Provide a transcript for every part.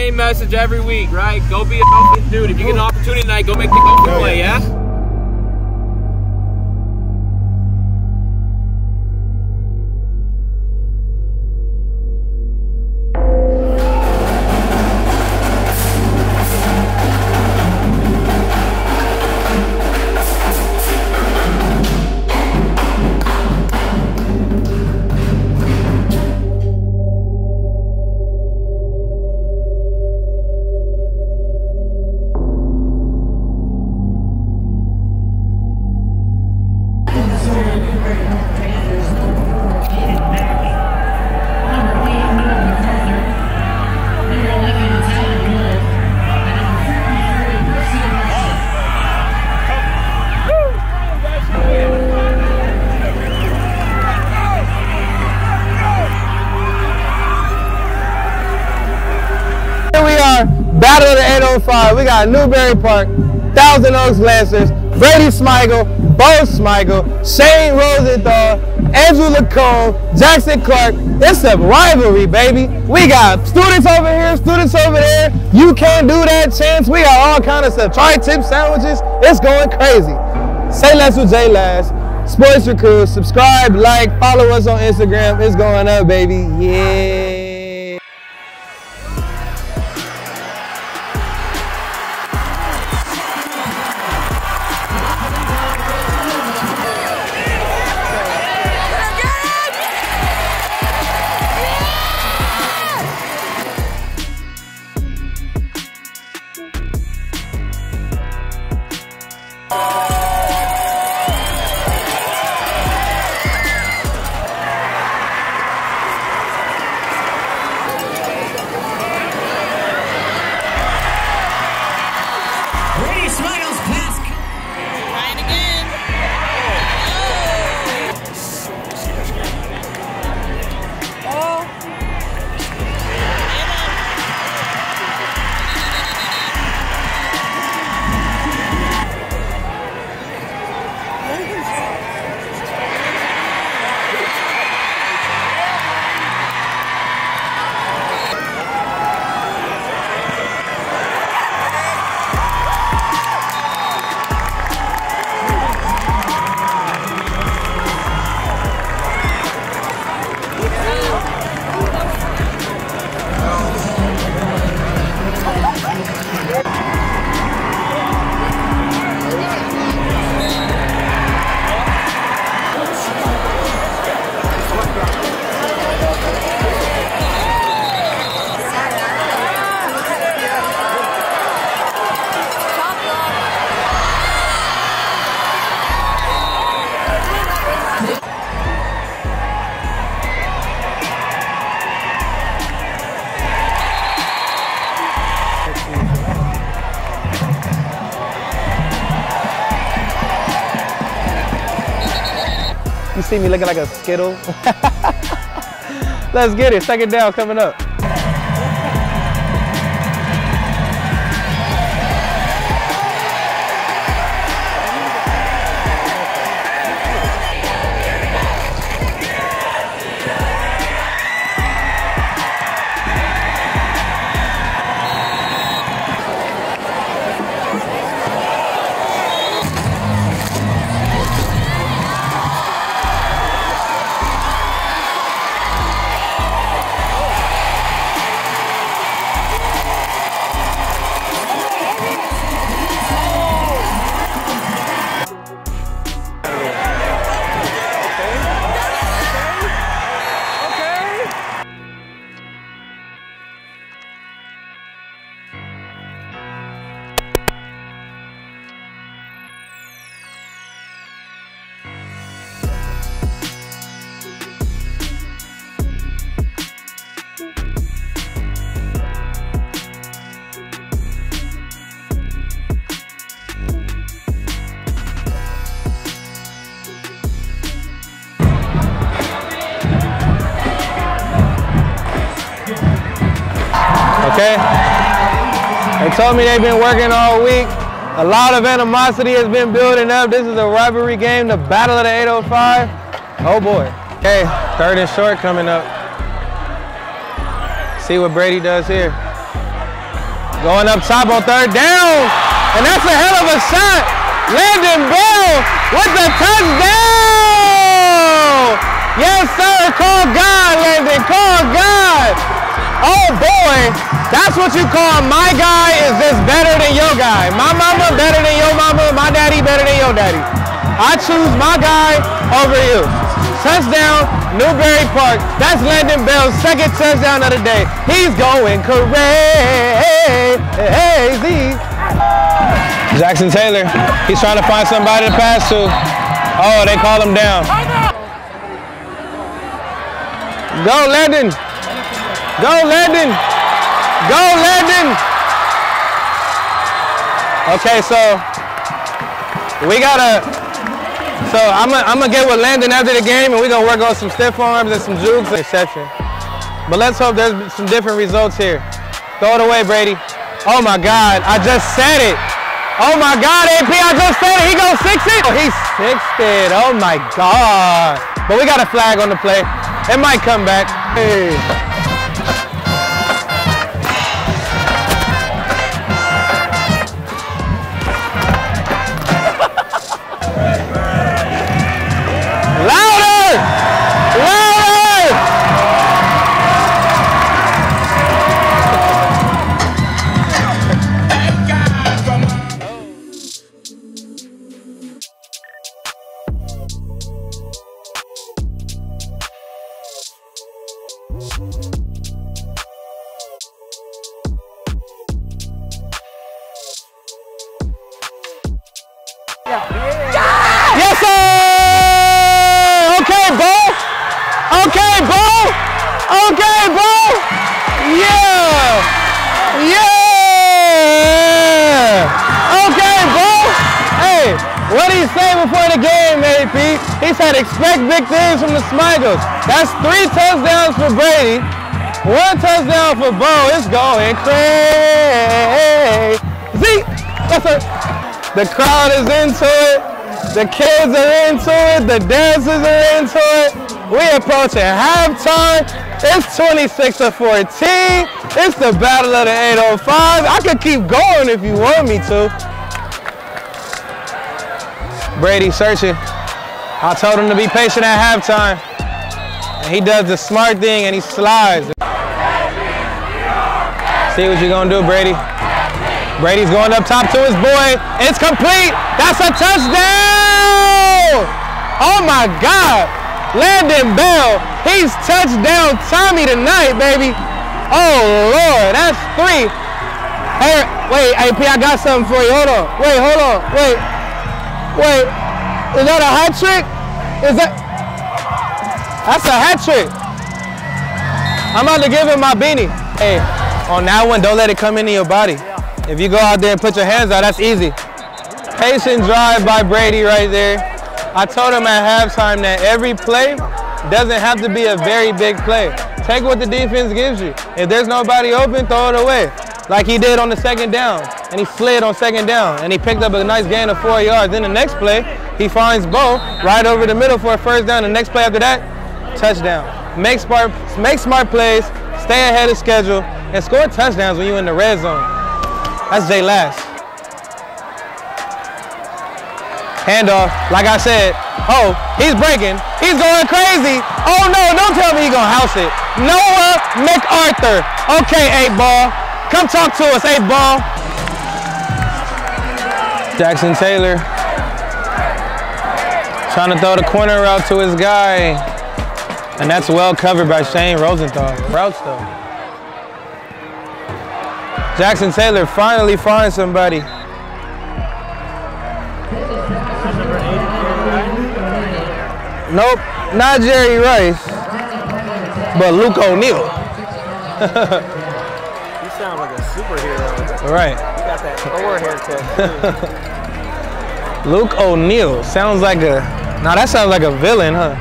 Same message every week, right? Go be a dude. If you get an opportunity tonight, go make the oh, play, yeah? 805. We got Newbury Park, Thousand Oaks Lancers, Brady Smigel, Bo Smigel, Shane Rosenthal, Andrew Lacombe, Jackson Clark. It's a rivalry, baby. We got students over here, students over there. You can't do that, Chance. We got all kind of stuff. Tri-tip sandwiches. It's going crazy. Say less with J Last. Sports Recruit. Subscribe, like, follow us on Instagram. It's going up, baby. Yeah. See me looking like a Skittle? Let's get it. Second down coming up. Okay? They told me they've been working all week. A lot of animosity has been building up. This is a rivalry game, the Battle of the 805. Oh boy. Okay, third and short coming up. See what Brady does here. Going up top on third down. And that's a hell of a shot. Landon Bell with the touchdown. Yes, sir. Call God, Landon. Call God. Oh, boy. That's what you call my guy is just better than your guy. My mama better than your mama. My daddy better than your daddy. I choose my guy over you. Touchdown, Newbury Park. That's Landon Bell's second touchdown of the day. He's going crazy. Jackson Taylor, he's trying to find somebody to pass to. Oh, they call him down. Go, Landon. Go, Landon. Go, Landon. Okay, so we gotta. So I'm gonna I'm get with Landon after the game, and we're gonna work on some stiff arms and some jukes. Exception. But let's hope there's some different results here. Throw it away, Brady. Oh my God, I just said it. Oh my God, AP, I just said it. He goes six it. Oh, he sixed it. Oh my God. But we got a flag on the play. It might come back. Hey. Say before the game, AP? He said expect big things from the Smigels. That's three touchdowns for Brady, one touchdown for Bo. It's going crazy. The crowd is into it. The kids are into it. The dancers are into it. We approaching halftime. It's 26 to 14. It's the battle of the 805. I could keep going if you want me to. Brady searching. I told him to be patient at halftime. And he does the smart thing and he slides. See what you're gonna do, Brady. Brady's going up top to his boy. It's complete. That's a touchdown! Oh my God. Landon Bell. He's touchdown Tommy tonight, baby. Oh Lord, that's three. Hey, wait, AP, I got something for you. Hold on. Wait, hold on. Wait. Wait. Is that a hat trick? Is that that's a hat trick. I'm about to give him my beanie. Hey, on that one, don't let it come into your body. If you go out there and put your hands out, that's easy. Patient drive by Brady right there. I told him at halftime that every play doesn't have to be a very big play. Take what the defense gives you. If there's nobody open, throw it away. Like he did on the second down. And he slid on second down. And he picked up a nice gain of four yards. Then the next play, he finds Bo right over the middle for a first down. The next play after that, touchdown. Make smart, make smart plays, stay ahead of schedule, and score touchdowns when you're in the red zone. That's Jay Last. Handoff, like I said. Oh, he's breaking. He's going crazy. Oh no, don't tell me he's gonna house it. Noah MacArthur. Okay, eight ball. Come talk to us, eight ball. Jackson Taylor. Trying to throw the corner route to his guy. And that's well covered by Shane Rosenthal. Routes though. Jackson Taylor finally finds somebody. Nope, not Jerry Rice, but Luke O'Neal. You sound like a superhero. Right. You got that Thor haircut. Luke O'Neill sounds like a. Now that sounds like a villain, huh?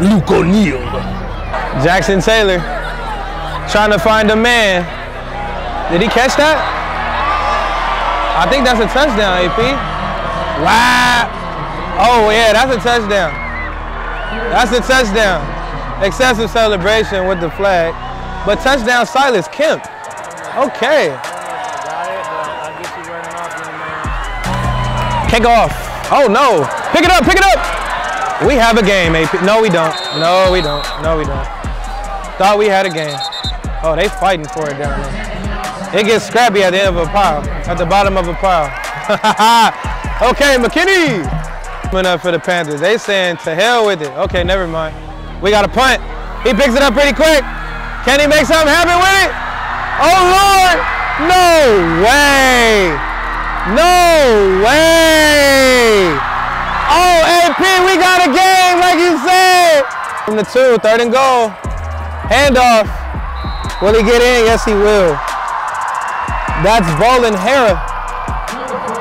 Luke O'Neill. Jackson Taylor trying to find a man. Did he catch that? I think that's a touchdown, AP. Wow. Oh yeah, that's a touchdown. That's a touchdown. Excessive celebration with the flag. But touchdown Silas Kemp. Okay. Kick off. Oh no. Pick it up, pick it up. We have a game, AP. No, we don't. No, we don't. No, we don't. Thought we had a game. Oh, they fighting for it down there. It gets scrappy at the end of a pile, at the bottom of a pile. okay, McKinney. Coming up for the Panthers. They saying to hell with it. Okay, never mind. We got a punt. He picks it up pretty quick. Can he make something happen with it? Oh Lord! No way! No way! Oh, AP, we got a game, like you said. From the two, third and goal. Handoff. Will he get in? Yes, he will. That's Bolin Hara.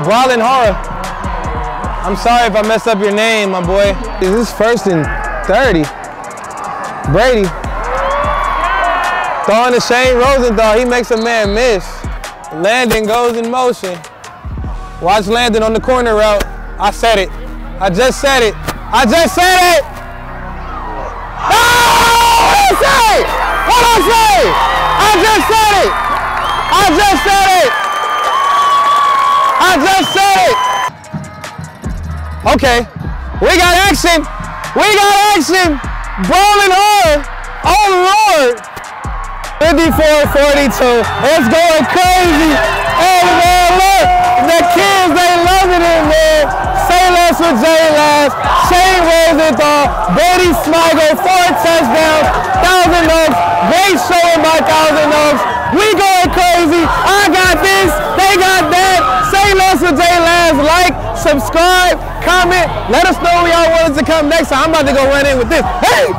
Brolin Hara. I'm sorry if I messed up your name, my boy. Is this first and 30? Brady. Throwing to Shane Rosenthal. He makes a man miss. Landon goes in motion. Watch Landon on the corner route. I said it. I just said it. I just said it. Oh, what I say? What I say? I just said it. I just said it. I just said it. Okay. We got action. We got action. Bowling hard. Oh, Lord. 54-42. It's going crazy. Oh, man, look. The kids, they loving it, man. Say less with Jay Last. Shane Rosenthal. Brady Smigel. Four touchdowns. Thousand Oaks. Great showing by Thousand Oaks. We going crazy. I got this. They got that. Say less with Jay Last. Like, subscribe, comment. Let us know where y'all want us to come next time. I'm about to go run in with this. Hey!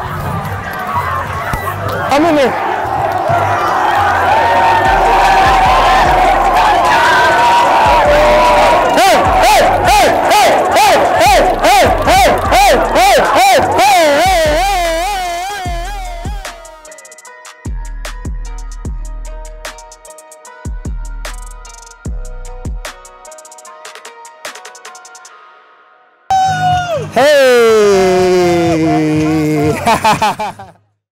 I'm in there.